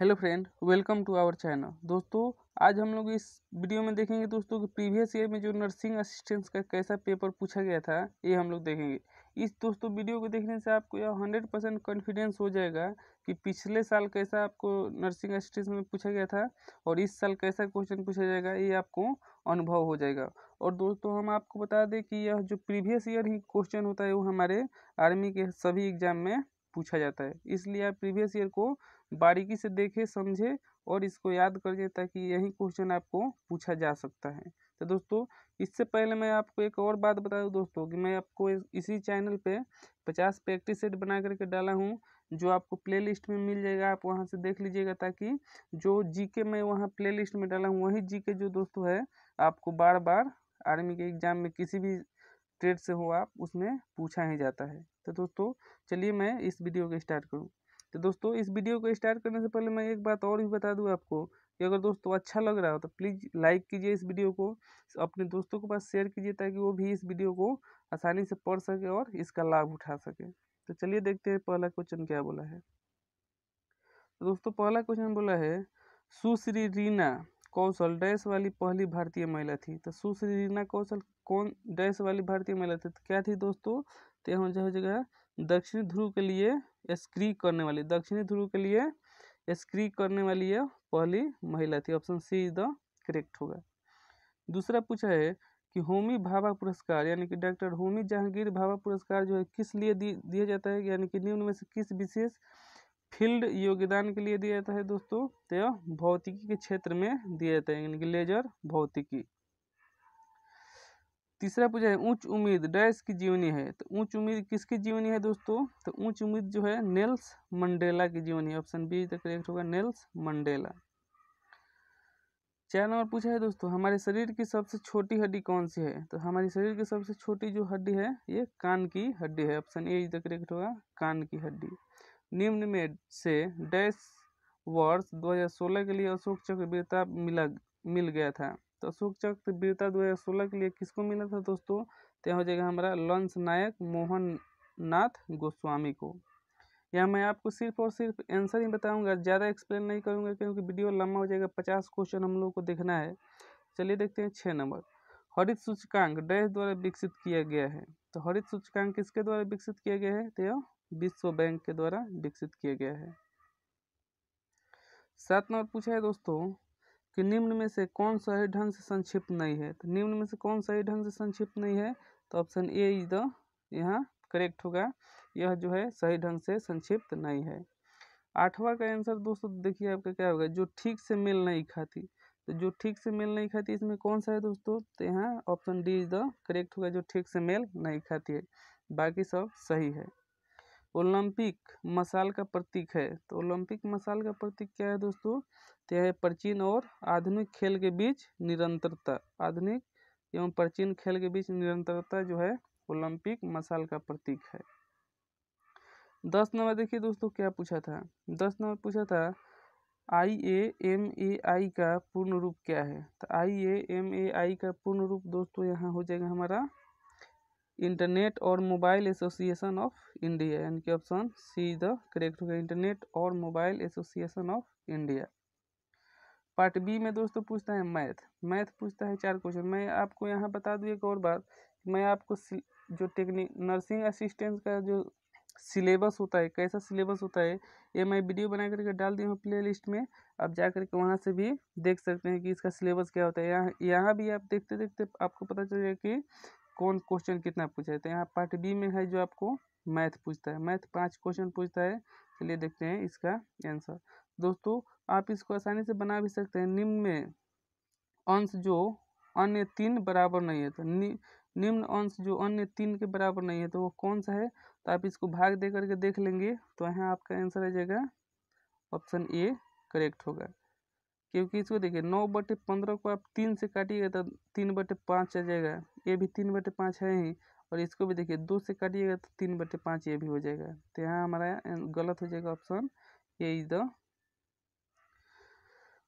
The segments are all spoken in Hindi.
Hello friend, welcome to our channel. दोस्तों, आज हम लोग इस वीडियो में देखेंगे दोस्तों कि प्रीवियस ईयर में जो नर्सिंग असिस्टेंट्स का कैसा पेपर पूछा गया था, ये हम लोग देखेंगे। इस दोस्तों वीडियो को देखने से आपको यह हंड्रेड परसेंट कॉन्फिडेंस हो जाएगा कि पिछले साल कैसा आपको नर्सिंग असिस्टेंट में पूछा गया था और इस साल कैसा क्वेश्चन पूछा जाएगा, ये आपको अनुभव हो जाएगा। और दोस्तों, हम आपको बता दें कि यह जो प्रीवियस ईयर ही क्वेश्चन होता है, वो हमारे आर्मी के सभी एग्ज़ाम में पूछा जाता है। इसलिए आप प्रीवियस ईयर को बारीकी से देखें, समझे और इसको याद करिए ताकि यही क्वेश्चन आपको पूछा जा सकता है। तो दोस्तों, इससे पहले मैं आपको एक और बात बता दूँ दोस्तों कि मैं आपको इसी चैनल पे पचास प्रैक्टिस सेट बना करके डाला हूँ, जो आपको प्लेलिस्ट में मिल जाएगा। आप वहाँ से देख लीजिएगा ताकि जो जीके मैं वहाँ प्लेलिस्ट में डाला हूँ, वही जीके जो दोस्तों है, आपको बार बार आर्मी के एग्ज़ाम में किसी भी ट्रेड से हो आप उसमें पूछा ही जाता है। तो दोस्तों, चलिए मैं इस वीडियो को स्टार्ट करूँ। तो दोस्तों, इस वीडियो को स्टार्ट करने से पहले मैं एक बात और भी बता दूँ आपको कि अगर दोस्तों अच्छा लग रहा हो तो प्लीज़ लाइक कीजिए इस वीडियो को, अपने दोस्तों के पास शेयर कीजिए ताकि वो भी इस वीडियो को आसानी से पढ़ सके और इसका लाभ उठा सके। तो चलिए देखते हैं पहला क्वेश्चन क्या बोला है। तो दोस्तों, पहला क्वेश्चन बोला है, सुश्री रीना कौशल, डैश वाली पहली भारतीय महिला थी। तो सुश्री रीना कौशल कौन डैश वाली भारतीय महिला थी? तो क्या थी दोस्तों? तो यहाँ जो जगह दक्षिणी ध्रुव के लिए स्क्री करने वाली, दक्षिणी ध्रुव के लिए स्क्री करने वाली यह पहली महिला थी option C is the correct होगा। दूसरा पूछा है कि होमी भाभा पुरस्कार, यानी कि डॉक्टर होमी जहांगीर भाभा पुरस्कार जो है किस लिए दिया जाता है? यानी कि निम्न में से किस विशेष फ़ील्ड योगदान के लिए दिया जाता है दोस्तों? तो भौतिकी के क्षेत्र में दिया जाता है, यानी कि लेजर भौतिकी। तीसरा पूछा है, ऊंच उम्मीद, डैश की जीवनी है। तो ऊंच उम्मीद किसकी जीवनी है दोस्तों? तो ऊंच उम्मीद जो है, नेल्स मंडेला की जीवनी ऑप्शन बी तक करेक्ट होगा, नेल्स मंडेला। चार नंबर पूछा है दोस्तों, हमारे शरीर की सबसे छोटी हड्डी कौन सी है? तो हमारे शरीर की सबसे छोटी जो हड्डी है, ये कान की हड्डी है। ऑप्शन ए तक करेक्ट होगा, कान की हड्डी। निम्न में से डैश वर्ष 2016 के लिए अशोक चक्र वीरता मिला, मिल गया था। तो अशोक चक्र वीरता दो हज़ार सोलह के लिए किसको मिला था दोस्तों? तो हो जाएगा हमारा लंच नायक मोहन नाथ गोस्वामी को। यहाँ मैं आपको सिर्फ़ और सिर्फ़ आंसर ही बताऊँगा, ज़्यादा एक्सप्लेन नहीं करूँगा क्योंकि वीडियो लंबा हो जाएगा, पचास क्वेश्चन हम लोग को देखना है। चलिए देखते हैं छः नंबर। हरित सूचकांक डैश द्वारा विकसित किया गया है। तो हरित सूचकांक किसके द्वारा विकसित किया गया है? तो विश्व बैंक के द्वारा विकसित किया गया है। सात नंबर पूछा है दोस्तों कि निम्न में से कौन सही ढंग से संक्षिप्त नहीं है? तो निम्न में से कौन सही ढंग से संक्षिप्त नहीं है? तो ऑप्शन ए इज़ द यहाँ करेक्ट होगा। यह जो है सही ढंग से संक्षिप्त नहीं है। आठवां का आंसर दोस्तों, देखिए आपका क्या होगा। जो ठीक से मेल नहीं खाती तो जो ठीक से मेल नहीं खाती, इसमें कौन सा है दोस्तों? तो यहाँ option D is the correct होगा। जो ठीक से मेल नहीं खाती है। बाकी सब सही है। ओलंपिक मसाल का प्रतीक है। तो ओलंपिक मसाल का प्रतीक क्या है दोस्तों? तो यह प्राचीन और आधुनिक खेल के बीच निरंतरता। आधुनिक एवं प्राचीन खेल के बीच निरंतरता जो है, ओलंपिक मसाल का प्रतीक है। दस नंबर देखिए दोस्तों क्या पूछा था? दस नंबर पूछा था आई ए एम ए आई का पूर्ण रूप क्या है? तो आई ए एम ए आई का पूर्ण रूप दोस्तों यहाँ हो जाएगा हमारा इंटरनेट और मोबाइल एसोसिएशन ऑफ़ इंडिया, यानी कि ऑप्शन सी द करेक्ट होगा इंटरनेट और mobile association of India. Part B में दोस्तों पूछता है मैथ। मैथ पूछता है चार क्वेश्चन। मैं आपको यहाँ बता दूँ एक और बात। मैं आपको जो टेक्निक नर्सिंग असिस्टेंट का जो सिलेबस होता है, कैसा सिलेबस होता है, ये मैं वीडियो बना करके डाल दी हूँ प्ले लिस्ट में। आप जा करके वहाँ से भी देख सकते हैं कि इसका सिलेबस क्या होता है। यहाँ यहाँ भी आप देखते देखते आपको पता चलेगा कि कौन क्वेश्चन कितना पूछा जाता है? यहाँ पार्ट बी में है जो आपको मैथ पूछता है। मैथ पाँच क्वेश्चन पूछता है। चलिए देखते हैं इसका आंसर दोस्तों, आप इसको आसानी से बना भी सकते हैं। निम्न में अंश जो अन्य तीन बराबर नहीं है तो निम्न अंश जो अन्य तीन के बराबर नहीं है तो वो कौन सा है? तो आप इसको भाग दे करके देख लेंगे तो यहाँ आपका आंसर आ जाएगा। ऑप्शन ए करेक्ट होगा। क्योंकि इसको देखिए, नौ बटे पंद्रह को आप तीन से काटिएगा तो तीन बटे पाँच आ जाएगा। ये भी तीन बटे पाँच है ही, और इसको भी देखिए, दो से काटिएगा तो तीन बटे पाँच ये भी हो जाएगा। तो यहाँ हमारा गलत हो जाएगा ऑप्शन। ए इज़ द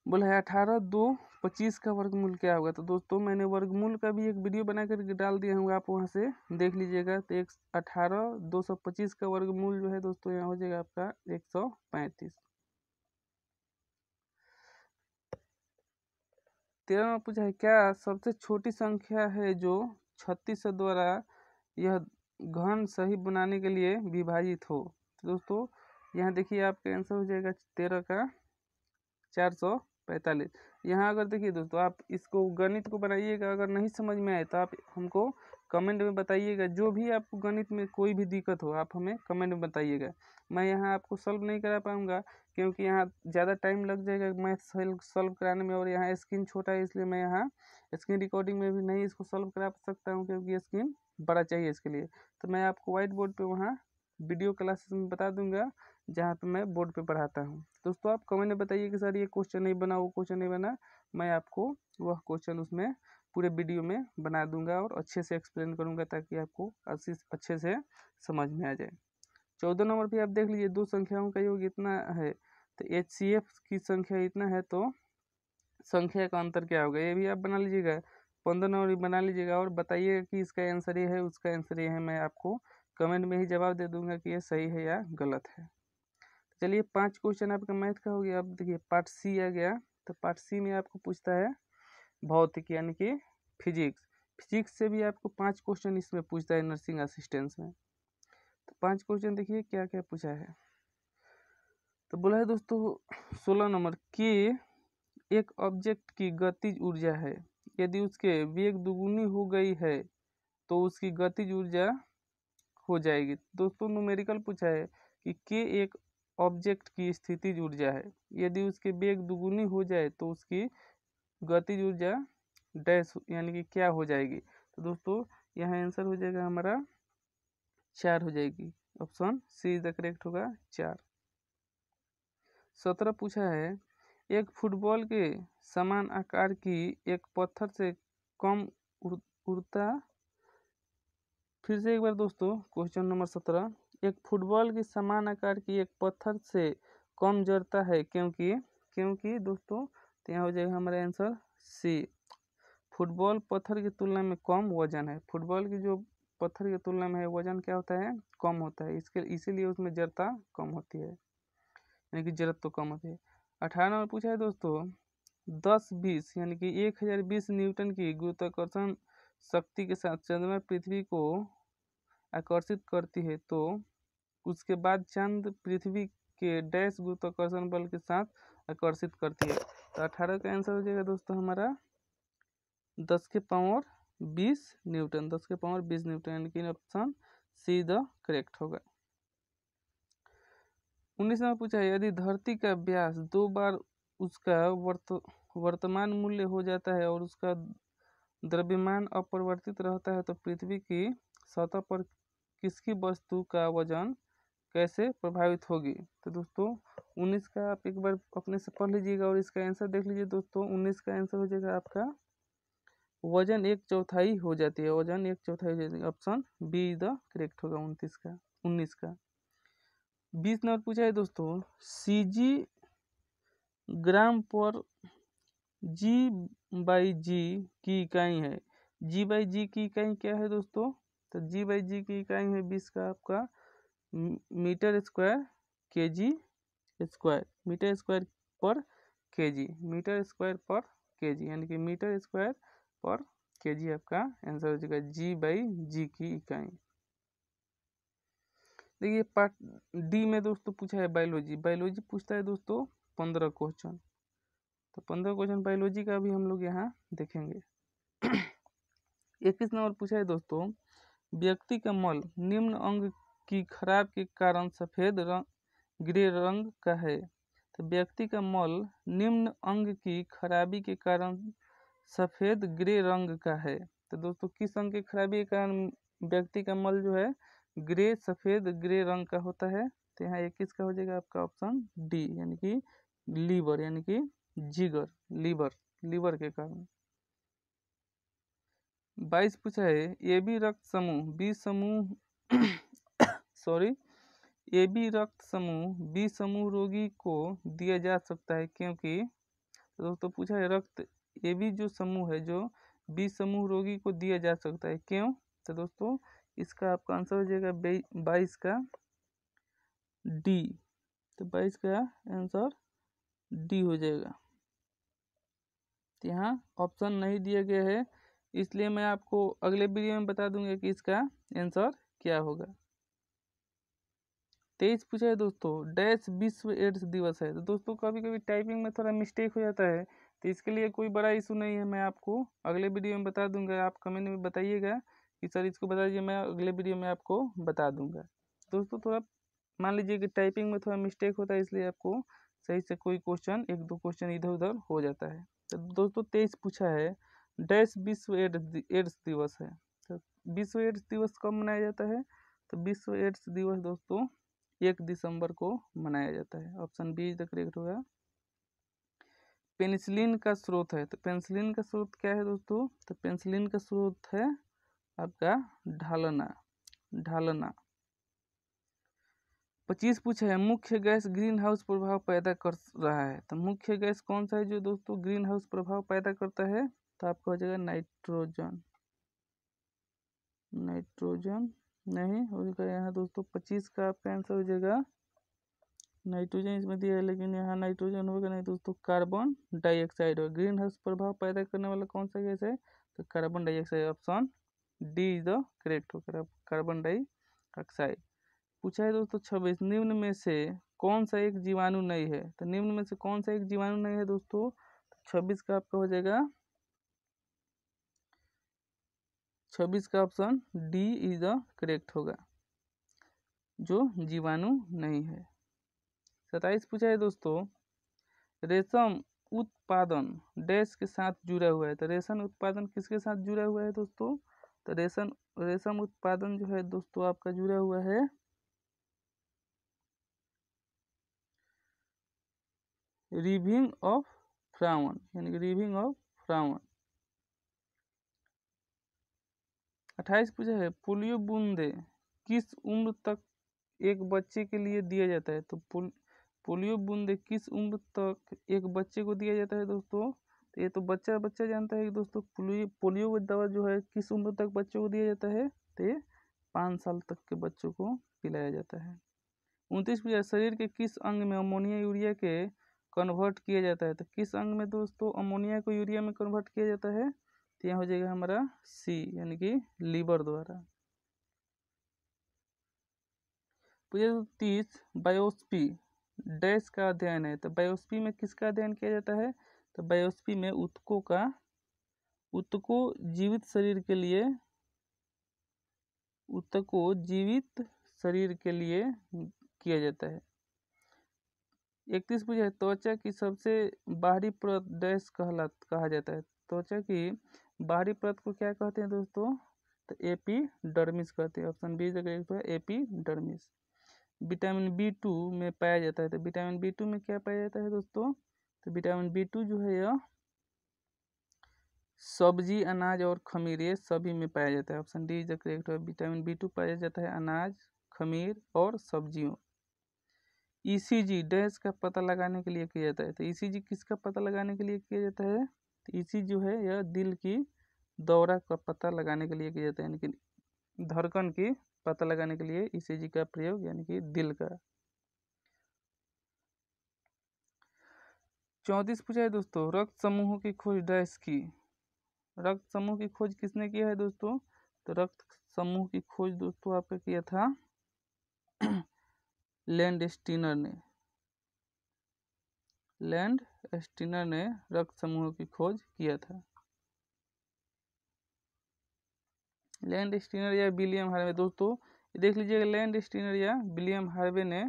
बोला है अठारह, दो, पच्चीस का वर्गमूल क्या होगा? तो दोस्तों, मैंने वर्गमूल का भी एक वीडियो बना करके डाल दिया हूँ आप वहाँ से देख लीजिएगा। तो एक अठारह, दो सौ पच्चीस का वर्गमूल जो है दोस्तों, यहाँ हो जाएगा आपका एक सौ पैंतीस। तेरह में पूछा है। क्या सबसे छोटी संख्या है जो छत्तीस द्वारा यह घन सही बनाने के लिए विभाजित हो? तो दोस्तों, यहाँ देखिए आपका आंसर हो जाएगा तेरह का चार सौ पैंतालीस। यहाँ अगर देखिए दोस्तों, आप इसको गणित को बनाइएगा। अगर नहीं समझ में आए तो आप हमको कमेंट में बताइएगा। जो भी आपको गणित में कोई भी दिक्कत हो, आप हमें कमेंट में बताइएगा। मैं यहाँ आपको सॉल्व नहीं करा पाऊँगा, क्योंकि यहाँ ज़्यादा टाइम लग जाएगा मैथ सॉल्व कराने में और यहाँ स्क्रीन छोटा है, इसलिए मैं यहाँ स्क्रीन रिकॉर्डिंग में भी नहीं इसको सॉल्व करा सकता हूँ, क्योंकि स्क्रीन बड़ा चाहिए इसके लिए। तो मैं आपको व्हाइट बोर्ड पर वहाँ वीडियो क्लासेस में बता दूँगा, जहाँ पे मैं बोर्ड पे पढ़ाता हूँ। दोस्तों, आप कमेंट में बताइए कि सर ये क्वेश्चन नहीं बना, वो क्वेश्चन नहीं बना, मैं आपको वह क्वेश्चन उसमें पूरे वीडियो में बना दूँगा और अच्छे से एक्सप्लेन करूँगा ताकि आपको अच्छे से समझ में आ जाए। चौदह नंबर पे आप देख लीजिए, दो संख्याओं का योग इतना है। तो एच सी एफ़ की संख्या इतना है तो संख्या का अंतर क्या होगा? ये भी आप बना लीजिएगा। पंद्रह नंबर भी बना लीजिएगा और बताइएगा कि इसका आंसर ये है, उसका आंसर ये है। मैं आपको कमेंट में ही जवाब दे दूँगा कि ये सही है या गलत है। चलिए, पाँच क्वेश्चन आपका मैथ का हो गया। अब देखिए पार्ट सी आ गया। तो पार्ट सी में आपको पूछता है भौतिक यानी कि फिजिक्स। फिजिक्स से भी आपको पाँच क्वेश्चन इसमें पूछता है नर्सिंग असिस्टेंस में। तो पाँच क्वेश्चन देखिए क्या क्या पूछा है। तो बोला है दोस्तों, सोलह नंबर के एक ऑब्जेक्ट की गतिज ऊर्जा है। यदि उसके वेग दुगुनी हो गई है तो उसकी गतिज ऊर्जा हो जाएगी। दोस्तों न्यूमेरिकल पूछा है कि के एक ऑब्जेक्ट की स्थितिज ऊर्जा है। यदि उसके वेग दुगुनी हो जाए तो उसकी गतिज ऊर्जा डैश यानी कि क्या हो जाएगी? तो दोस्तों, यहाँ आंसर हो जाएगा हमारा चार हो जाएगी। Option C is the correct होगा, चार। सत्रह पूछा है, एक फुटबॉल के समान आकार की एक पत्थर से कम उड़ता? फिर से एक बार दोस्तों क्वेश्चन नंबर सत्रह। एक फुटबॉल की समान आकार की एक पत्थर से कम जड़ता है, क्योंकि क्योंकि दोस्तों तो यहाँ हो जाएगा हमारा आंसर सी फुटबॉल पत्थर की तुलना में कम वज़न है। फुटबॉल की जो पत्थर की तुलना में है, वज़न क्या होता है? कम होता है। इसके, इसीलिए उसमें जड़ता कम होती है। यानी कि ज़रूरत तो कम होती है। अठारह नंबर पूछा है दोस्तों, दस बीस, यानी कि एक हज़ार बीस न्यूटन की गुरुत्वाकर्षण शक्ति के साथ चंद्रमा पृथ्वी को आकर्षित करती है तो उसके बाद चंद पृथ्वी के डैश गुरुत्वाकर्षण बल के साथ आकर्षित करती है। तो अठारह का आंसर हो जाएगा दोस्तों हमारा। दस के पावर बीस न्यूटन, दस के पावर बीस न्यूटन यानी कि ऑप्शन सी द करेक्ट होगा। उन्नीस में पूछा है, यदि धरती का व्यास दो बार उसका वर्त, वर्तमान मूल्य हो जाता है और उसका द्रव्यमान अपरिवर्तित रहता है तो पृथ्वी की सतह पर किसकी वस्तु का वज़न कैसे प्रभावित होगी? तो दोस्तों, उन्नीस का आप एक बार अपने से पढ़ लीजिएगा और इसका आंसर देख लीजिए दोस्तों। उन्नीस का आंसर हो जाएगा आपका, वज़न एक चौथाई हो जाती है। वज़न एक चौथाई हो जाती है। ऑप्शन बी द करेक्ट होगा उनतीस का, उन्नीस का। बीस नंबर पूछा है दोस्तों सी जी ग्राम पर जी बाई जी की इकाई है। जी बाई जी की इकाई क्या है दोस्तों? तो जी बाई जी की इकाई है बीस का आपका मीटर स्क्वायर के जी स्क्वायर, मीटर स्क्वायर पर के जी मीटर स्क्वायर पर के जी यानी कि मीटर स्क्वायर पर के जी आपका आंसर हो जाएगा जी बाई जी की इकाई। देखिए, पार्ट डी में दोस्तों पूछा है बायोलॉजी। बायोलॉजी पूछता है दोस्तों पंद्रह क्वेश्चन। तो पंद्रह क्वेश्चन बायोलॉजी का भी हम लोग यहाँ देखेंगे। इक्कीस नंबर पूछा है दोस्तों, व्यक्ति का मल निम्न अंग की खराब के कारण सफ़ेद रंग, ग्रे रंग का है तो व्यक्ति का मल निम्न अंग की खराबी के कारण सफ़ेद ग्रे रंग का है तो दोस्तों, किस अंग की खराबी के कारण व्यक्ति का मल जो है, ग्रे, सफ़ेद, ग्रे रंग का होता है? तो यहाँ इक्कीस का हो जाएगा आपका ऑप्शन डी यानी कि लीवर यानी कि जिगर लीवर लीवर के कारण। बाईस पूछा है ए बी रक्त समूह, बी समूह सॉरी ए बी रक्त समूह बी समूह रोगी को दिया जा सकता है क्योंकि दोस्तों पूछा है रक्त ए बी जो समूह है, जो बी समूह रोगी को दिया जा सकता है। क्यों? तो दोस्तों, इसका आपका आंसर हो जाएगा बाईस का डी तो बाईस का आंसर डी हो जाएगा। तो यहाँ ऑप्शन नहीं दिया गया है, इसलिए मैं आपको अगले वीडियो में बता दूँगा कि इसका आंसर क्या होगा। तेईस पूछा है दोस्तों, डैश विश्व एड्स दिवस है। तो दोस्तों कभी कभी टाइपिंग में थोड़ा मिस्टेक हो जाता है तो इसके लिए कोई बड़ा इशू नहीं है, मैं आपको अगले वीडियो में बता दूँगा। आप कमेंट में बताइएगा कि सर इसको बता दीजिए मैं अगले वीडियो में आपको बता दूँगा। दोस्तों, थोड़ा मान लीजिए कि टाइपिंग में थोड़ा मिस्टेक होता है, इसलिए आपको सही से कोई क्वेश्चन, एक दो क्वेश्चन इधर उधर हो जाता है। तो दोस्तों तेईस पूछा है, डैश विश्व एड्स एड्स दिवस है। तो विश्व एड्स दिवस कब मनाया जाता है? तो विश्व एड्स दिवस दोस्तों एक दिसंबर को मनाया जाता है। Option B is the correct होगा पेनिसिलिन का स्रोत है। तो पेंसिलिन का स्रोत क्या है दोस्तों? तो पेंसिलिन का स्रोत है आपका ढालना ढालना। पच्चीस पूछा है, मुख्य गैस ग्रीन हाउस प्रभाव पैदा कर रहा है। तो मुख्य गैस कौन सा है जो दोस्तों ग्रीन हाउस प्रभाव पैदा करता है? तो आपका हो जाएगा नाइट्रोजन नाइट्रोजन। नहीं हो जाएगा यहाँ दोस्तों पच्चीस का आपका आंसर हो जाएगा। नाइट्रोजन इसमें दिया है, लेकिन यहाँ नाइट्रोजन होगा नहीं दोस्तों कार्बन डाइऑक्साइड होगा। ग्रीन हाउस प्रभाव पैदा करने वाला कौन सा गैस है? तो carbon dioxide option D is the correct होगा। कार्बन डाइऑक्साइड पूछा है दोस्तों छब्बीस, निम्न में से कौन सा एक जीवाणु नहीं है? तो निम्न में से कौन सा एक जीवाणु नहीं है दोस्तों? छब्बीस का आपका हो जाएगा छब्बीस का option D is the correct होगा, जो जीवाणु नहीं है। सताइस पूछा है दोस्तों, रेशम उत्पादन डैश के साथ जुड़ा हुआ है तो रेशम उत्पादन किसके साथ जुड़ा हुआ है दोस्तों? तो रेशम रेशम उत्पादन जो है दोस्तों आपका जुड़ा हुआ है रिविंग ऑफ़ फ्रावन यानी कि रिविंग ऑफ़ फ्रावन अट्ठाईस पूछा है। पोलियो बूंदे, किस उम्र तक एक बच्चे के लिए दिया जाता है? तो पोल, पोलियो बूंदे, किस उम्र तक एक बच्चे को दिया जाता है दोस्तों? तो ये तो बच्चा बच्चा जानता है कि दोस्तों। पोलियो पोलियो का दवा जो है, किस उम्र तक बच्चों को दिया जाता है? तो ये पाँच साल तक के बच्चों को पिलाया जाता है। उनतीस पूछा शरीर के किस अंग में अमोनिया यूरिया के कन्वर्ट किया जाता है? तो किस अंग में दोस्तों अमोनिया को यूरिया में कन्वर्ट किया जाता है? तो यहाँ हो जाएगा हमारा सी यानी कि लीवर द्वारा। तीस, बायोस्पी, डैश का अध्ययन है तो बायोस्पी में किसका अध्ययन किया जाता है? तो बायोस्पी में उत्कों का उत्को जीवित शरीर के लिए उत्को जीवित शरीर के लिए किया जाता है। इकतीस पूछा है त्वचा की सबसे बाहरी परत डैश कहला, कहा जाता है। त्वचा की बाहरी परत को क्या कहते हैं दोस्तों? तो एपी डर्मिस कहते हैं। ऑप्शन बी करेक्ट है epidermis vitamin B two में पाया जाता है। तो विटामिन बी टू में क्या पाया जाता है दोस्तों? तो विटामिन बी टू जो है यह सब्ज़ी, अनाज और खमीर, ये सभी में पाया जाता है। ऑप्शन डी द करेक्ट है विटामिन बी टू पाया जाता है अनाज, खमीर और सब्जियों। ईसीजी डैश का पता लगाने के लिए किया जाता है। तो ईसीजी किसका पता लगाने के लिए किया जाता है? तो ईसी जो है, यह दिल की दौरा का पता लगाने के लिए किया जाता है, यानी कि धड़कन की पता लगाने के लिए ईसीजी का प्रयोग, यानी कि दिल का। चौंतीस पूछा है दोस्तों, रक्त समूहों की खोज डैश की। रक्त समूह की खोज किसने किया है दोस्तों? तो रक्त समूह की खोज दोस्तों आपका किया था लैंड स्टीनर ने। लैंड स्टीनर ने रक्त समूह की खोज किया था। लैंड स्टीनर या विलियम हार्वे, दोस्तों देख लीजिएगा, लैंड स्टीनर या विलियम हार्वे ने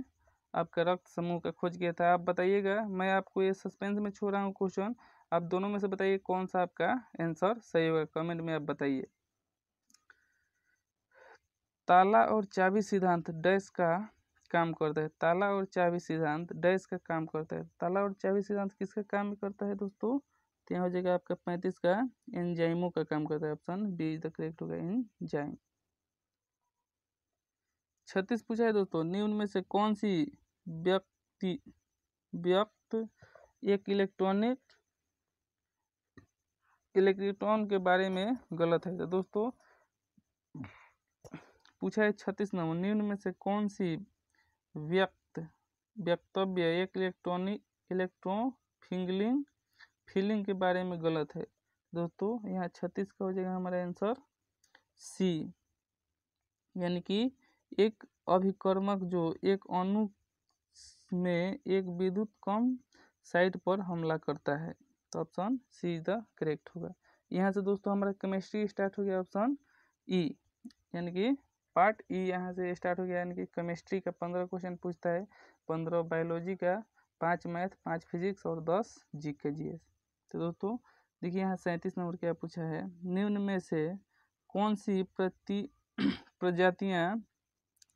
आपका रक्त समूह का खोज किया था। आप बताइएगा, मैं आपको ये सस्पेंस में छोड़ रहा हूँ क्वेश्चन। आप दोनों में से बताइए कौन सा आपका आंसर सही होगा, कमेंट में आप बताइए। ताला और चाबी सिद्धांत, डैश का काम करता है। ताला और चाबी सिद्धांत, डैश का काम करता है। ताला और चाबी सिद्धांत किसका काम करता है दोस्तों? तो यहाँ हो जाएगा आपका पैंतीस का एंजाइमों का काम करता है option B is the correct होगा एंजाइम। छत्तीस पूछा है दोस्तों, निम्न में से कौन सी व्यक्ति, व्यक्त एक इलेक्ट्रॉनिक, इलेक्ट्रॉन के बारे में गलत है? तो दोस्तों, पूछा है छत्तीस नंबर, निम्न में से कौन सी व्यक्त वक्तव्य एक इलेक्ट्रॉनिक इलेक्ट्रो फिंगलिंग, फीलिंग के बारे में गलत है। दोस्तों, यहाँ छत्तीस का हो जाएगा हमारा आंसर सी। यानी कि एक अभिकर्मक जो एक अणु में एक विद्युत कम साइड पर हमला करता है। तो option C is the correct होगा। यहाँ से दोस्तों हमारा केमिस्ट्री स्टार्ट हो गया ऑप्शन ई। यानी कि पार्ट ई यहाँ से स्टार्ट हो गया, यानी कि केमिस्ट्री का पंद्रह क्वेश्चन पूछता है। पंद्रह बायोलॉजी का, पाँच मैथ, पाँच फिजिक्स और दस जी के जी एस तो दोस्तों, देखिए यहाँ सैंतीस नंबर क्या पूछा है। निम्न में से कौन सी प्रति प्रजातियाँ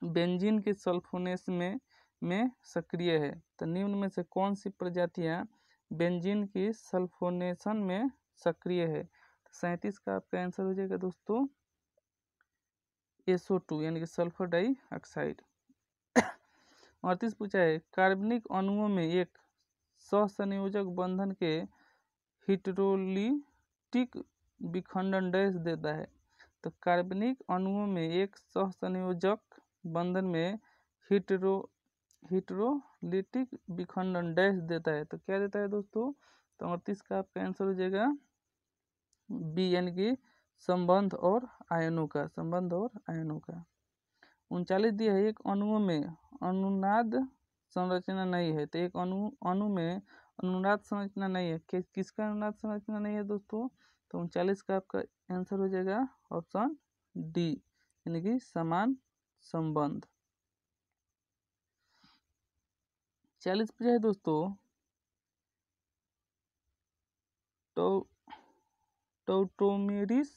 बेंजीन के सल्फोनेस में में सक्रिय है? तो निम्न में से कौन सी प्रजातियाँ बेंजीन की सल्फोनेशन में सक्रिय है? तो सैंतीस का आपका आंसर हो जाएगा दोस्तों। एसओ टू, यानी कि सल्फ़र डाई ऑक्साइड अड़तीस पूछा है, कार्बनिक अणुओं में एक सहसंयोजक बंधन के हिट्रोलिटिक विखंडन डैश देता है। तो कार्बनिक अणुओं में एक सहसंयोजक बंधन में हिट्रो, हिट्रोलिटिक विखंडन डैश देता है। तो क्या देता है दोस्तों? तो अड़तीस का आपका आंसर हो जाएगा बी, यानी कि संबंध और आयनों का संबंध और आयनों का। उनचालीस दिया है एक अणुओं में अनुनाद संरचना नहीं है तो एक अणु अणु में अनुनाद संरचना नहीं है। कि, किसका अनुनाद संरचना नहीं है दोस्तों? तो उनचालीस का आपका आंसर हो जाएगा ऑप्शन डी यानी कि समान संबंध। चालीस पे है दोस्तों। तो टोटोमेरिस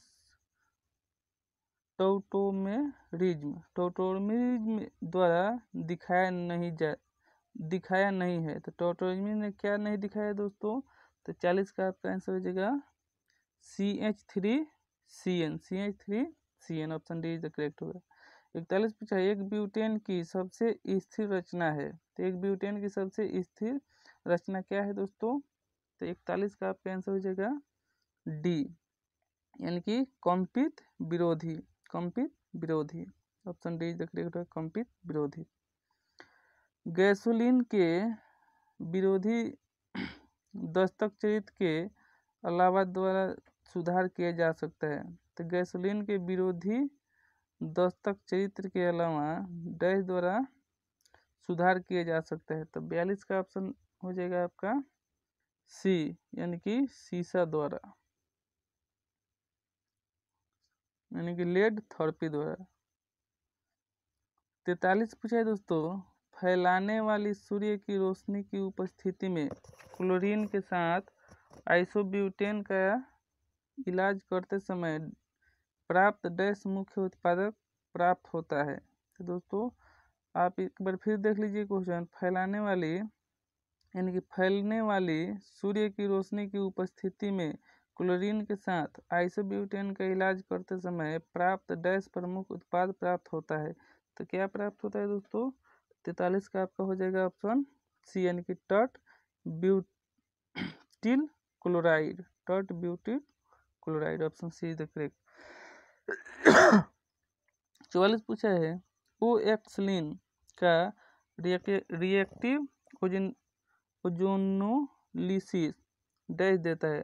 टोटोमेरिज्म टोटोमेरिज्म द्वारा दिखाया नहीं जा, दिखाया नहीं है। तो टोटोमी ने क्या नहीं दिखाया दोस्तों? तो चालीस का आपका आंसर हो जाएगा C H three C N C H three C N option D is the correct होगा इकतालीस पूछा, एक ब्यूटेन की सबसे स्थिर रचना है। तो एक ब्यूटेन की सबसे स्थिर रचना क्या है दोस्तों? तो इकतालीस का आपका आंसर हो जाएगा डी यानी कि कंपित विरोधी। कंपित विरोधी। ऑप्शन डी इज़ द कंपित विरोधी। गैसोलीन के विरोधी दस्तक चरित्र के अलावा द्वारा सुधार किया जा सकता है। तो गैसोलीन के विरोधी दस्तक चरित्र के अलावा डैश द्वारा सुधार किया जा सकता है। तो बयालीस का ऑप्शन हो जाएगा आपका सी, यानी कि सीसा द्वारा। यानी कि लेड थेरेपी द्वारा तैतालीस पूछा है दोस्तों, फैलाने वाली सूर्य की रोशनी की उपस्थिति में क्लोरीन के साथ आइसोब्यूटेन का इलाज करते समय प्राप्त डैश मुख्य उत्पादक प्राप्त होता है। तो दोस्तों, आप एक बार फिर देख लीजिए क्वेश्चन। फैलाने वाली, यानी कि फैलने वाली सूर्य की रोशनी की उपस्थिति में क्लोरीन के साथ आइसोब्यूटेन का इलाज करते समय प्राप्त डैश प्रमुख उत्पाद प्राप्त होता है। तो क्या प्राप्त होता है दोस्तों? तैतालीस का आपका हो जाएगा ऑप्शन सी, यानी कि टट ब्यूटिल क्लोराइड। टट butyl chloride, option C is the correct चौवालीस पूछा है ओ एक्सलिन का रिएक्टिव ओजन, ओजोनोलिसिस डैश देता है।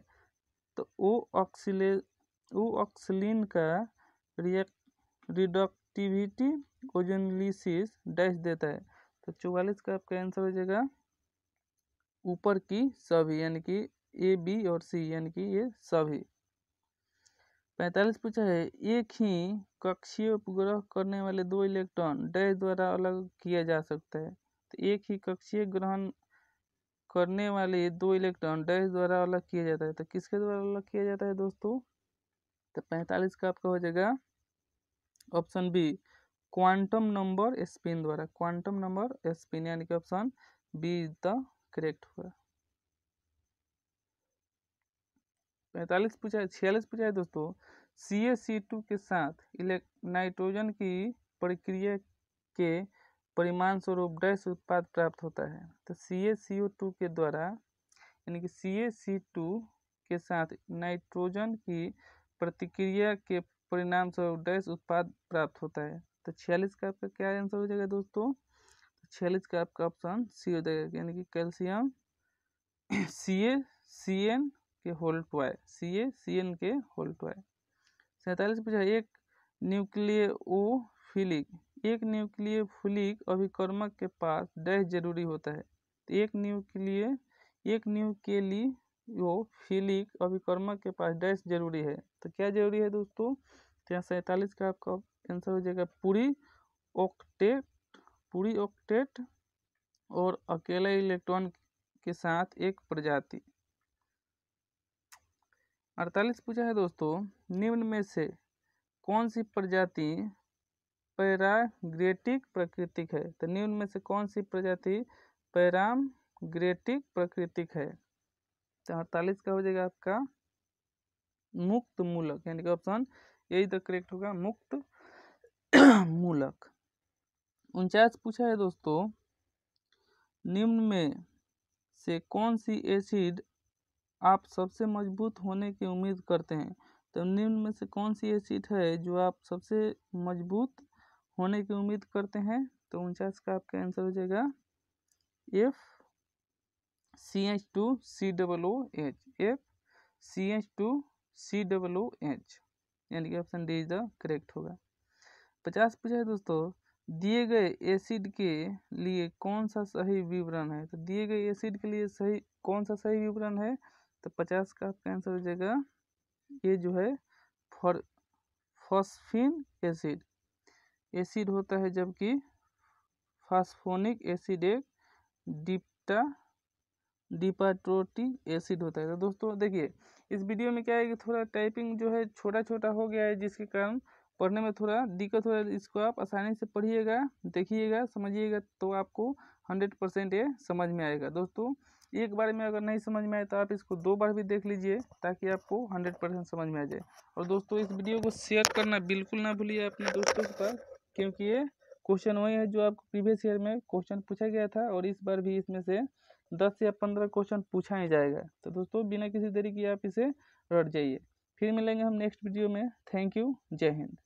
तो ओ ऑक्सीले ओ ऑक्सीलिन का रिडक्टिविटी ओजोनलिसिस डैश देता है। तो चौवालीस का आपका आंसर हो जाएगा। ऊपर की सभी, यानी कि ए बी और सी यानी कि ये सभी। पैंतालीस पूछा है, एक ही कक्षीय उपग्रह करने वाले दो इलेक्ट्रॉन डैश द्वारा अलग किया जा सकता है। तो एक ही कक्षीय ग्रहण करने वाले दो इलेक्ट्रॉन डैश द्वारा अलग किया जाता है तो किसके द्वारा अलग किया जाता है दोस्तों? तो पैंतालीस का आपका हो जाएगा। Option B, quantum number spin द्वारा। क्वांटम नंबर स्पिन यानी कि option B is the correct हुआ। पैंतालीस पूछा है छियालीस पूछा है दोस्तों। सी ए सी टू के साथ नाइट्रोजन की प्रक्रिया के परिमाण स्वरूप डैश उत्पाद प्राप्त होता है। तो सी ए सी ओ टू के द्वारा, यानी कि सी ए सी टू के साथ नाइट्रोजन की प्रतिक्रिया के परिणाम स्वरूप डैश उत्पाद प्राप्त होता है। तो छियालीस का आपका क्या आंसर हो जाएगा दोस्तों? छियालीस का आपका ऑप्शन सी हो जाएगा, यानी कि calcium C A C N के whole two C A C N के होल ट्वाय सैंतालीस पूछा, एक न्यूक्लियोफिलिक एक न्यूक्लियोफिलिक अभिकर्मक के पास डैश ज़रूरी होता है। तो एक न्यूक्लिय, एक न्यूक्लियोफिलिक अभिकर्मक के पास डैश ज़रूरी है। तो क्या ज़रूरी है दोस्तों? तो यहाँ सैंतालीस का आपका आंसर हो जाएगा पूरी ऑक्टेट पूरी ऑक्टेट और अकेला इलेक्ट्रॉन के साथ एक प्रजाति। अड़तालीस पूछा है दोस्तों, निम्न में से कौन सी प्रजाति पैराग्रेटिक प्रकृतिक है। तो निम्न में से कौन सी प्रजाति पैराग्रेटिक प्रकृतिक है? तो अड़तालीस का हो जाएगा आपका मुक्त मूलक, यानी कि ऑप्शन यही तो करेक्ट होगा, मुक्त मूलक। उनचास पूछा है दोस्तों, निम्न में से कौन सी एसिड आप सबसे मज़बूत होने की उम्मीद करते हैं? तो निम्न में से कौन सी एसिड है जो आप सबसे मज़बूत होने की उम्मीद करते हैं तो उनचास का आपका आंसर हो जाएगा F C H two C double O H F C H two C double O H यानी कि option D is the correct होगा। पचास पूछा है दोस्तों, दिए गए एसिड के लिए कौन सा सही विवरण है? तो दिए गए एसिड के लिए सही, कौन सा सही विवरण है? तो पचास का आपका आंसर हो जाएगा, ये जो है, फॉर फॉस्फिन एसिड एसिड होता है जबकि फास्फोनिक एसिड एक डिप्टा डिपाट्रोटी एसिड होता है। तो दोस्तों, देखिए, इस वीडियो में क्या है कि थोड़ा टाइपिंग जो है छोटा छोटा हो गया है, जिसके कारण पढ़ने में थोड़ा दिक्कत हो रहा है। इसको आप आसानी से पढ़िएगा, देखिएगा, समझिएगा तो आपको हंड्रेड परसेंट ये समझ में आएगा। दोस्तों, एक बार में अगर नहीं समझ में आए तो आप इसको दो बार भी देख लीजिए, ताकि आपको हंड्रेड परसेंट समझ में आ जाए। और दोस्तों, इस वीडियो को शेयर करना बिल्कुल ना भूलिए अपने दोस्तों के पास। क्योंकि ये क्वेश्चन वही है जो आपको प्रीवियस ईयर में क्वेश्चन पूछा गया था और इस बार भी इसमें से दस या पंद्रह क्वेश्चन पूछा ही जाएगा। तो दोस्तों, बिना किसी तरीके आप इसे रट जाइए। फिर मिलेंगे हम नेक्स्ट वीडियो में। Thank you Jai Hind